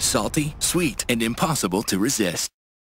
Salty, sweet, and impossible to resist.